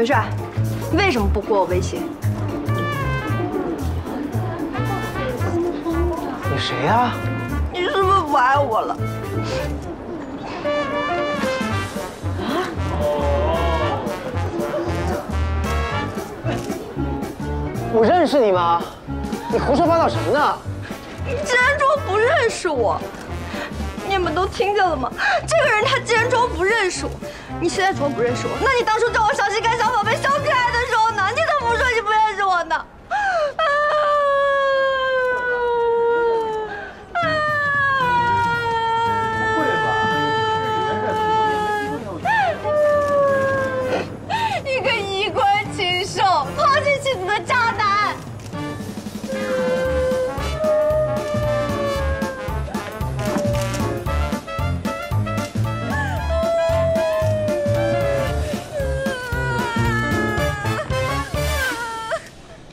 元帅，为什么不回我微信？你谁呀？你是不是不爱我了？我认识你吗？你胡说八道什么呢？你竟然装不认识我！你们都听见了吗？这个人他竟然装不认识我！你现在装不认识我，那你当初叫我小心肝、小宝贝、小可爱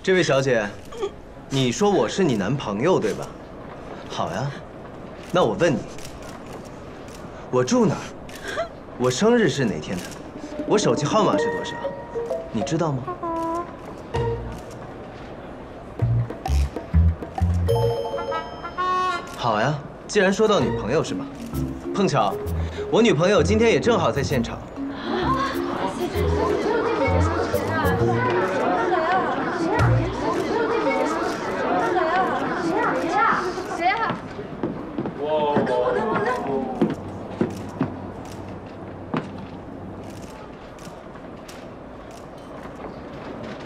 这位小姐，你说我是你男朋友对吧？好呀，那我问你，我住哪儿？我生日是哪天的？我手机号码是多少？你知道吗？好呀，既然说到女朋友是吧？碰巧，我女朋友今天也正好在现场。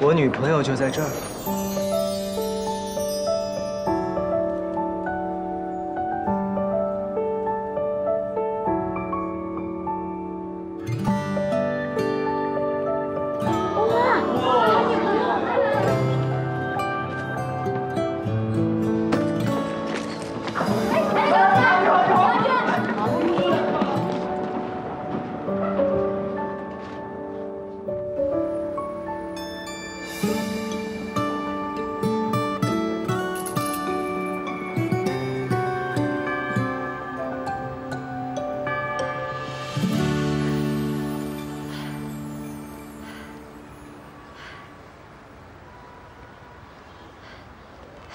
我女朋友就在这儿。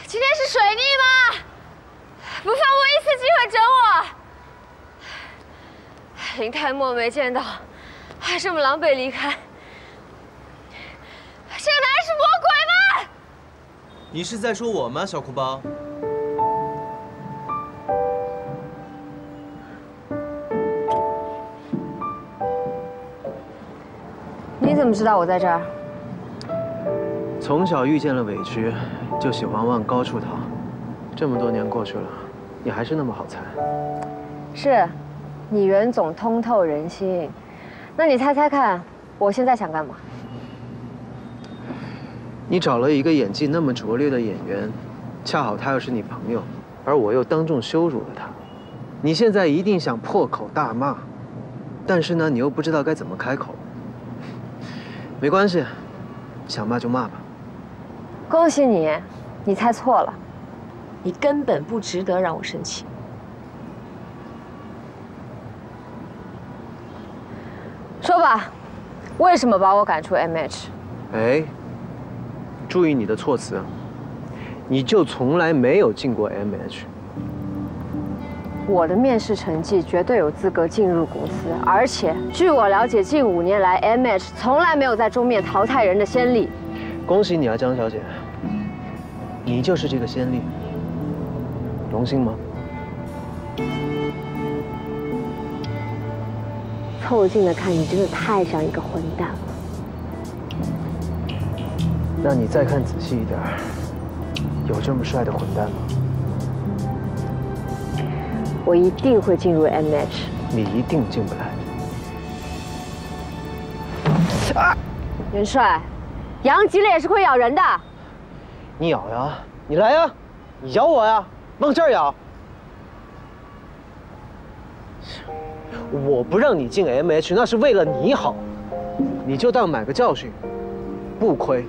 今天是水逆吗？不放过一次机会整我！林太墨没见到，还这么狼狈离开，这个男人是魔鬼吗？你是在说我吗，小哭包？你怎么知道我在这儿？从小遇见了委屈，就喜欢往高处逃。这么多年过去了，你还是那么好猜。是，你袁总通透人心。那你猜猜看，我现在想干嘛？你找了一个演技那么拙劣的演员，恰好他又是你朋友，而我又当众羞辱了他。你现在一定想破口大骂，但是呢，你又不知道该怎么开口。没关系，想骂就骂吧。恭喜你，你猜错了，你根本不值得让我生气。说吧，为什么把我赶出 MH？哎，注意你的措辞，你就从来没有进过 MH。我的面试成绩绝对有资格进入公司，而且据我了解，近五年来 MH 从来没有在中面淘汰人的先例。恭喜你啊，江小姐，你就是这个先例，荣幸吗？凑近了看，你真的太像一个混蛋了。那你再看仔细一点，有这么帅的混蛋吗？我一定会进入 MH。你一定进不来。啊元帅，羊急了也是会咬人的。你咬呀，你来呀，你咬我呀，往这儿咬。我不让你进 MH，那是为了你好，你就当买个教训。不亏